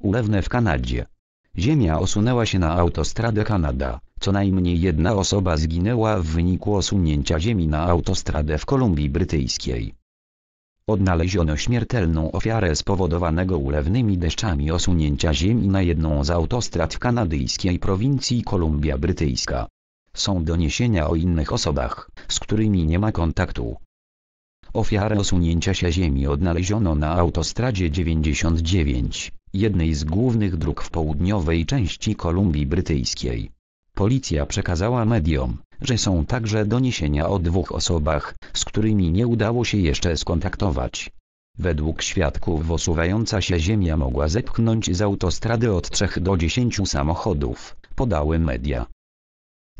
Ulewne w Kanadzie. Ziemia osunęła się na autostradę Kanada. Co najmniej jedna osoba zginęła w wyniku osunięcia ziemi na autostradę w Kolumbii Brytyjskiej. Odnaleziono śmiertelną ofiarę spowodowanego ulewnymi deszczami osunięcia ziemi na jedną z autostrad w kanadyjskiej prowincji Kolumbia Brytyjska. Są doniesienia o innych osobach, z którymi nie ma kontaktu. Ofiarę osunięcia się ziemi odnaleziono na autostradzie 99, jednej z głównych dróg w południowej części Kolumbii Brytyjskiej. Policja przekazała mediom, że są także doniesienia o dwóch osobach, z którymi nie udało się jeszcze skontaktować. Według świadków osuwająca się ziemia mogła zepchnąć z autostrady od 3 do 10 samochodów, podały media.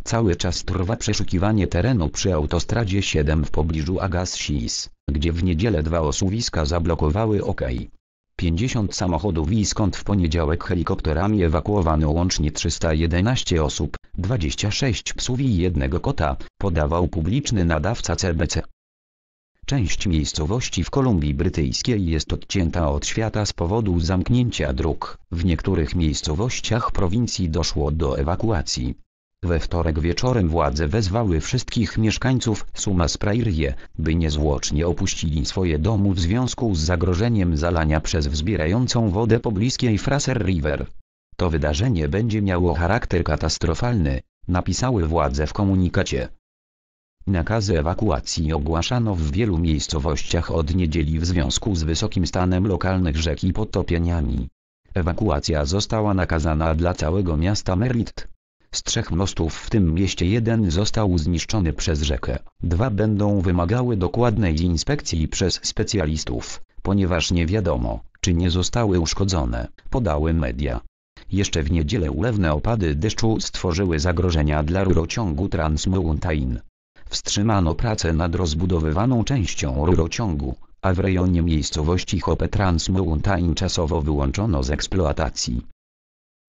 Cały czas trwa przeszukiwanie terenu przy autostradzie 7 w pobliżu Agassiz, gdzie w niedzielę dwa osuwiska zablokowały OK. 50 samochodów i skąd w poniedziałek helikopterami ewakuowano łącznie 311 osób, 26 psów i jednego kota, podawał publiczny nadawca CBC. Część miejscowości w Kolumbii Brytyjskiej jest odcięta od świata z powodu zamknięcia dróg. W niektórych miejscowościach prowincji doszło do ewakuacji. We wtorek wieczorem władze wezwały wszystkich mieszkańców Sumas Prairie, by niezwłocznie opuścili swoje domy w związku z zagrożeniem zalania przez wzbierającą wodę pobliskiej Fraser River. To wydarzenie będzie miało charakter katastrofalny, napisały władze w komunikacie. Nakazy ewakuacji ogłaszano w wielu miejscowościach od niedzieli w związku z wysokim stanem lokalnych rzek i potopieniami. Ewakuacja została nakazana dla całego miasta Merritt. Z trzech mostów w tym mieście jeden został zniszczony przez rzekę, dwa będą wymagały dokładnej inspekcji przez specjalistów, ponieważ nie wiadomo, czy nie zostały uszkodzone, podały media. Jeszcze w niedzielę ulewne opady deszczu stworzyły zagrożenia dla rurociągu Trans Mountain. Wstrzymano pracę nad rozbudowywaną częścią rurociągu, a w rejonie miejscowości Hope Trans Mountain czasowo wyłączono z eksploatacji.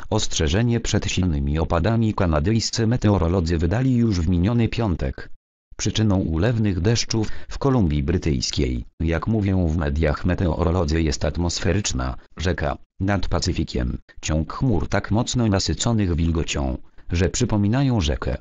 Ostrzeżenie przed silnymi opadami kanadyjscy meteorolodzy wydali już w miniony piątek. Przyczyną ulewnych deszczów w Kolumbii Brytyjskiej, jak mówią w mediach meteorolodzy jest atmosferyczna rzeka nad Pacyfikiem, ciąg chmur tak mocno nasyconych wilgocią, że przypominają rzekę.